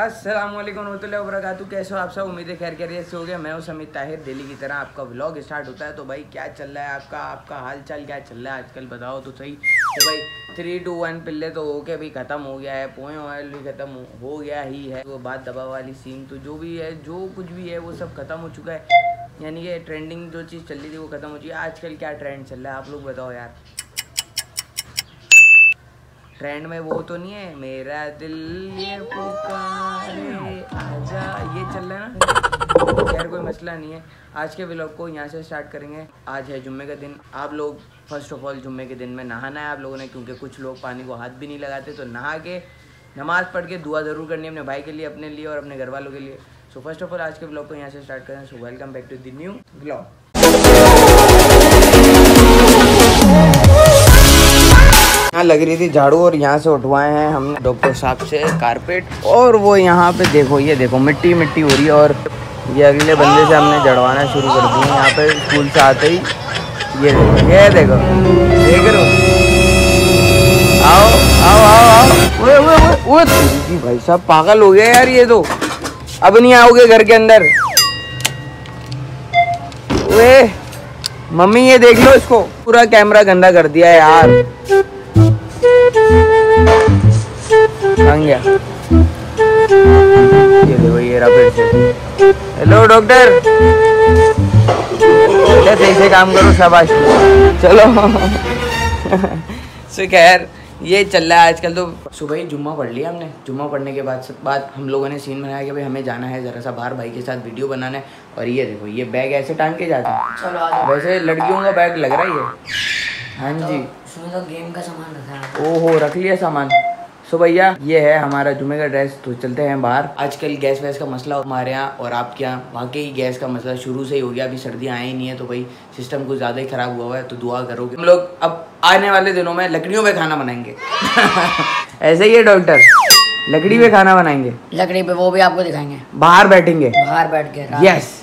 अस्सलाम वालेकुम रहमतुल्लाहि व बरकातहू कैसे हो आप सब? उम्मीद है खैर खैरियत से हो गया। मैं हूँ समित ताहिर। दिल्ली की तरह आपका व्लॉग स्टार्ट होता है। तो भाई, क्या चल रहा है आपका? आपका हाल चाल क्या चल रहा है आजकल? बताओ तो सही। तो भाई थ्री टू वन पिल्ले तो हो के भी ख़त्म हो गया है। पोए ऑयल भी ख़त्म हो गया ही है। वो बात दबा वाली सीन तो जो भी है, जो कुछ भी है, वो सब ख़त्म हो चुका है। यानी कि ट्रेंडिंग जो चीज़ चल रही थी, वो ख़त्म हो चुकी है। आजकल क्या ट्रेंड चल रहा है? आप लोग बताओ यार। ट्रेंड में वो तो नहीं है। मेरा दिल ये आजा, ये चल रहा है ना? यार, कोई मसला नहीं है। आज के व्लॉग को यहाँ से स्टार्ट करेंगे। आज है जुम्मे का दिन। आप लोग फ़र्स्ट ऑफ़ ऑल जुम्मे के दिन में नहाना है आप लोगों ने, क्योंकि कुछ लोग पानी को हाथ भी नहीं लगाते तो नहा के नमाज़ पढ़ के दुआ ज़रूर करनी है अपने भाई के लिए, अपने लिए और अपने घर वालों के लिए। सो फ़र्स्ट ऑफ़ ऑल आज के ब्लॉग को यहाँ से स्टार्ट करें। So welcome back to the new blog यहाँ लग रही थी झाड़ू और यहाँ से उठवाए हैं हमने डॉक्टर साहब से कारपेट और वो यहाँ पे देखो, ये देखो, मिट्टी मिट्टी हो रही है और ये अगले बंदे से हमने जड़वाना शुरू कर दिया यहाँ पे स्कूल से आते ही ये देखो ये देखो देख रहे आओ आओ आओ आओ। भाई साहब, पागल हो गया यार ये तो। अब नहीं आओगे घर के अंदर। मम्मी ये देख लो इसको। पूरा कैमरा गंदा कर दिया यार। भाँग गया ये देखो ये रहा फिर से। हेलो डॉक्टर सही से काम करो शाबाश। चलो। सो खैर ये चल रहा है आजकल तो। सुबह ही जुम्मा पढ़ लिया हमने। जुम्मा पढ़ने के बाद बाद हम लोगों ने सीन बनाया कि भाई हमें जाना है ज़रा सा बाहर भाई के साथ वीडियो बनाना है। और ये देखो ये बैग ऐसे टांग के जाते हैं। वैसे लड़कियों का बैग लग रहा है ये। हाँ जी। उसमें तो गेम का सामान रखा है। ओहो रख लिया सामान। सो so भैया ये है हमारा जुमे का ड्रेस तो चलते हैं बाहर। आजकल गैस वैस का मसला हमारे यहाँ और आपके यहाँ वाकई गैस का मसला शुरू से ही हो गया। अभी सर्दियाँ आई नहीं है तो भाई सिस्टम कुछ ज़्यादा ही ख़राब हुआ हुआ है तो दुआ करोगे। हम लोग अब आने वाले दिनों में लकड़ियों पे खाना बनाएँगे। ऐसे ही है डॉक्टर लकड़ी पे खाना बनाएँगे। लकड़ी पे वो भी आपको दिखाएँगे। बाहर बैठेंगे। बाहर बैठ के यस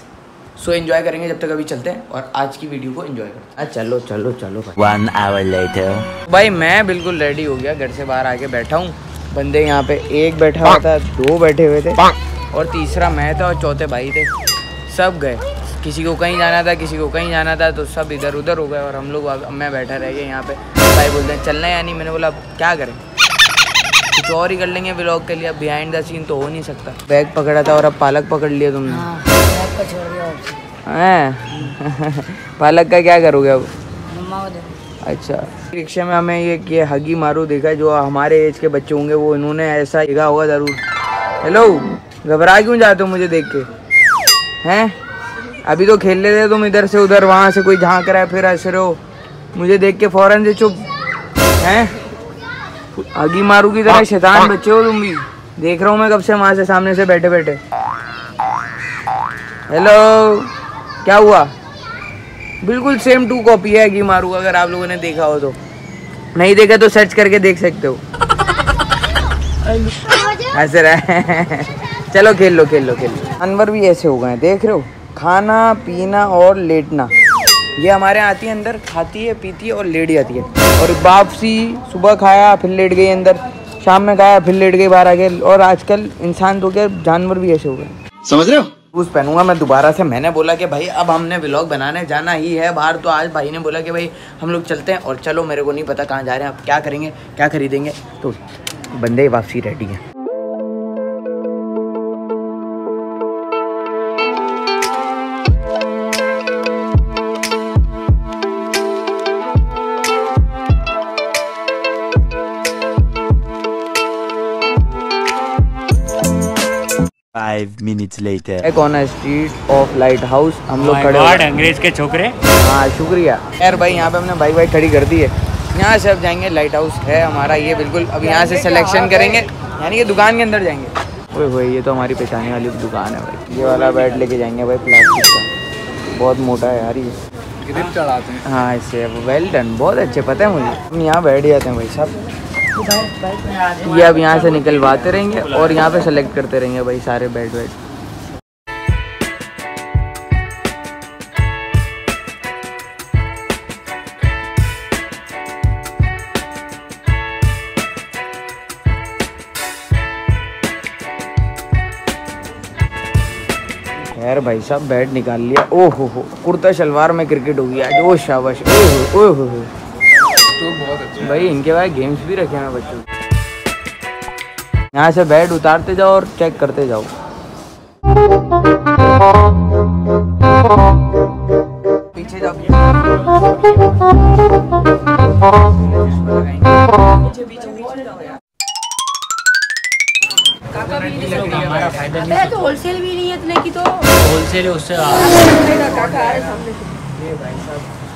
सो एंजॉय करेंगे जब तक अभी चलते हैं और आज की वीडियो को एंजॉय करते हैं। चलो चलो चलो भाई। One hour later. भाई मैं बिल्कुल रेडी हो गया घर से बाहर आके बैठा हूँ। बंदे यहाँ पे एक बैठा हुआ था दो बैठे हुए थे। और तीसरा मैं था और चौथे भाई थे। सब गए। किसी को कहीं जाना था किसी को कहीं जाना था तो सब इधर उधर हो गए और हम लोग अब मैं बैठा रह गया यहाँ पे। भाई बोलते हैं चलना या नहीं? मैंने बोला अब क्या करें? कुछ और ही कर लेंगे ब्लॉग के लिए। अब बिहाइंड द सीन तो हो नहीं सकता। बैग पकड़ा था और अब पालक पकड़ लिया तुमने। हाँ? हैं पालक का क्या करोगे अब? अच्छा। रिक्शे में हमें ये ये हगी मारू देखा जो हमारे एज के बच्चे होंगे वो इन्होंने ऐसा देखा होगा ज़रूर। हेलो घबरा क्यों जाते हो मुझे देख के? हैं? अभी तो खेल लेते थे तुम इधर से उधर वहाँ से कोई झाँक रहा है फिर हंस रहे हो। मुझे देख के फ़ौरन से चुप। हैं? हगी मारू की तरह शैतान बच्चे हो तुम भी। देख रहा हूँ मैं कब से वहाँ से सामने से बैठे बैठे हेलो क्या हुआ? बिल्कुल सेम टू कॉपी है गी मारू अगर आप लोगों ने देखा हो तो। नहीं देखा तो सर्च करके देख सकते हो। हंस रहा चलो खेल लो खेल लो खेल लो। जानवर भी ऐसे हो गए देख रहे हो? खाना, पीना और लेटना। ये हमारे आती है अंदर, खाती है, पीती है और लेट जाती है। और वापसी, सुबह खाया, फिर लेट गई अंदर। शाम में खाया, फिर लेट गई, बाहर आके और आजकल इंसान तो क्या, जानवर भी ऐसे हो गए समझ रहे हो? शूज़ पहनूँगा। मैं दोबारा से, मैंने बोला कि भाई, अब हमने ब्लॉग बनाने जाना ही है बाहर। तो आज भाई ने बोला कि भाई, हम लोग चलते हैं और चलो, मेरे को नहीं पता कहाँ जा रहे हैं, अब क्या करेंगे, क्या खरीदेंगे। तो बंदे वापसी रेडी हैं। Minutes later. कौन है स्ट्रीट ऑफ़ लाइट हाउस हम लोग खड़े God, अंग्रेज़ के छोकरे। हाँ शुक्रिया। यार भाई यहाँ पे हमने बाइक वाइक खड़ी कर दी है। यहाँ से अब जाएँगे लाइट हाउस है हमारा ये बिल्कुल। अब यहाँ से सिलेक्शन करेंगे। यानी कि दुकान के अंदर जाएँगे। ओए भाई ये तो हमारी पहचाने वाली दुकान है भाई। ये वाला बेड लेके जाएँगे भाई प्लास्टिक का। बहुत मोटा है यार ये। ग्रिल चढ़ाते हैं। हाँ इससे वेल डन बहुत अच्छे पता है मुझे? हम यहाँ बैठ जाते हैं भाई साहब। ये अब यहाँ से निकलवाते रहेंगे और यहाँ पे सेलेक्ट करते रहेंगे भाई सारे बेड वेड खैर भाई साहब बैट निकाल लिया। ओ हो कुर्ता शलवार में क्रिकेट हो गया। आज शाबाश। ओ हो। हो हो तो बहुत अच्छा भाई इनके पास गेम्स भी रखे हैं बच्चों। यहाँ से बैट उतारते जाओ और चेक करते जाओ। पीछे जाओ पीछे। पीछे जाओ यार। तो होलसेल भी नहीं है इतने की तो। होलसेल उससे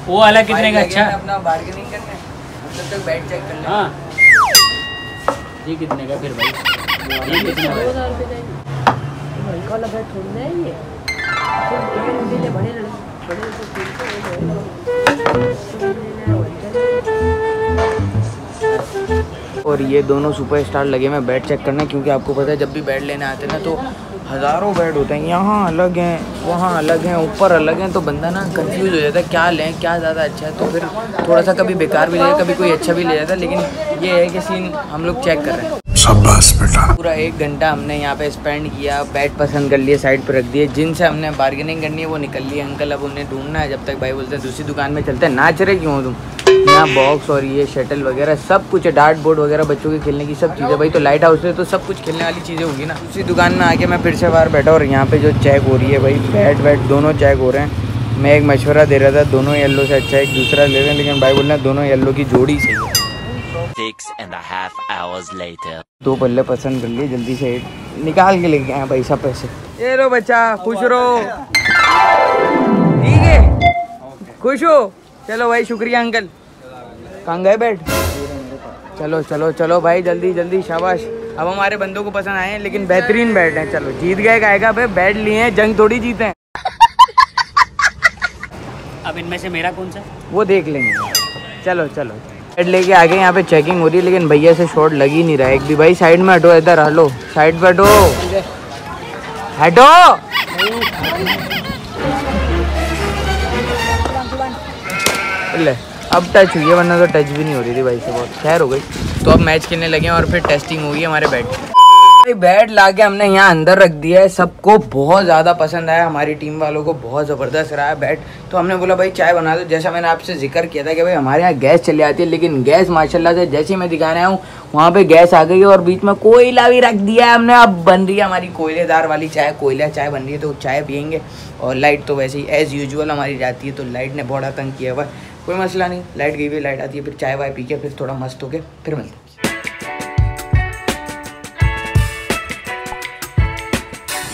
वो अलग कितने का अच्छा? अपना बार्गेनिंग करने। जब तक बैट चेक कर हाँ। ये कितने का फिर भाई? ये कितने का? और ये दोनों सुपरस्टार लगे मैं बैट चेक करने क्योंकि आपको पता है जब भी बैट लेने आते हैं ना तो हज़ारों बैट होते हैं यहाँ अलग हैं वहाँ अलग हैं ऊपर अलग हैं तो बंदा ना कंफ्यूज हो जाता है क्या लें क्या ज़्यादा अच्छा है तो फिर थोड़ा सा कभी बेकार भी ले जाता कभी कोई अच्छा भी ले जाता है लेकिन ये है कि सीन हम लोग चेक कर रहे हैं। पूरा एक घंटा हमने यहाँ पे स्पेंड किया बैट पसंद कर लिए साइड पर रख दिए जिनसे हमने बार्गेनिंग करनी है वो निकल लिए अंकल अब उन्हें ढूंढना है जब तक भाई बोलते हैं दूसरी दुकान में चलते हैं नाच रहे क्यों हो तुम? यहाँ बॉक्स और ये शटल वगैरह सब कुछ है डार्ट बोर्ड वगैरह बच्चों के खेलने की सब चीज़ें। भाई तो लाइट हाउस है तो सब कुछ खेलने वाली चीज़ें होंगी ना। उसी दुकान में आके मैं फिर से बाहर बैठा और यहाँ पे जो चेक हो रही है भाई बैट वैट दोनों चेक हो रहे हैं। मैं एक मशवरा दे रहा था दोनों येल्लो से अच्छा एक दूसरा ले रहे हैं लेकिन भाई बोल रहे हैं दोनों येल्लो की जोड़ी है। Later. दो पल्ले पसंद कर लिए जल्दी से निकाल के लेके आए पैसा पैसे। ये लो बच्चा खुश रहो। ठीक है? खुश हो? चलो भाई शुक्रिया अंकल। कहाँ गए बैठ? चलो चलो चलो भाई जल्दी जल्दी शाबाश। अब हमारे बंदों को पसंद आए लेकिन बेहतरीन बैट है। चलो जीत गए गाएगा भाई बैट लिए हैं जंग थोड़ी जीते हैं। अब इनमें से मेरा कौन सा? वो देख लेंगे। चलो चलो। बैट लेके आगे यहाँ पे चेकिंग हो रही है लेकिन भैया से शॉट लग ही नहीं रहा। एक भी भाई साइड में हटो इधर हलो साइड पे हटो। हटो! ले। अब टच हुई है, वरना तो टच भी नहीं हो रही थी भाई से बहुत खैर हो गई। तो अब मैच खेलने लगे और फिर टेस्टिंग होगी हमारे बैट भाई बैट ला के हमने यहाँ अंदर रख दिया है, सबको बहुत ज़्यादा पसंद आया, हमारी टीम वालों को बहुत ज़बरदस्त रहा है बैट तो हमने बोला, भाई, चाय बना दो। जैसा मैंने आपसे ज़िक्र किया था कि भाई, हमारे यहाँ गैस चली आती है, लेकिन गैस माशाल्लाह से जैसे ही मैं दिखा रहा हूँ, वहाँ पे गैस आ गई है और बीच में कोयला भी रख दिया है हमने। अब बन रही है हमारी कोयलेदार वाली चाय, कोयला चाय बन रही है तो चाय पियेंगे। और लाइट तो वैसे ही एज़ यूजल हमारी जाती है तो लाइट ने बड़ा तंग किया हुआ कोई मसला नहीं लाइट गई हुई लाइट आती है फिर चाय वाय पी के फिर थोड़ा मस्त होके फिर मिलते हैं।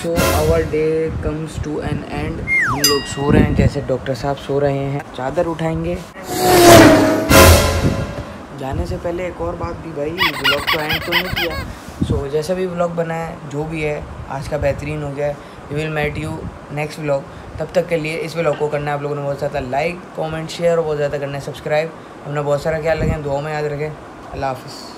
So our day comes to an end हम लोग सो रहे हैं जैसे डॉक्टर साहब सो रहे हैं। चादर उठाएँगे। जाने से पहले एक और बात भी भाई ब्लॉग तो एंड तो नहीं किया। सो so, जैसा भी ब्लॉग बना है जो भी है आज का बेहतरीन हो गया। We will met you next blog तब तक के लिए इस ब्लॉग को करना है। आप लोगों ने बहुत ज़्यादा लाइक कमेंट शेयर और बहुत ज़्यादा करना है। सब्सक्राइब अपना बहुत सारा ख्याल रखें दुआ में याद रखें। अल्लाह हाफिज़।